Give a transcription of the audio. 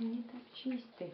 Не так чистый.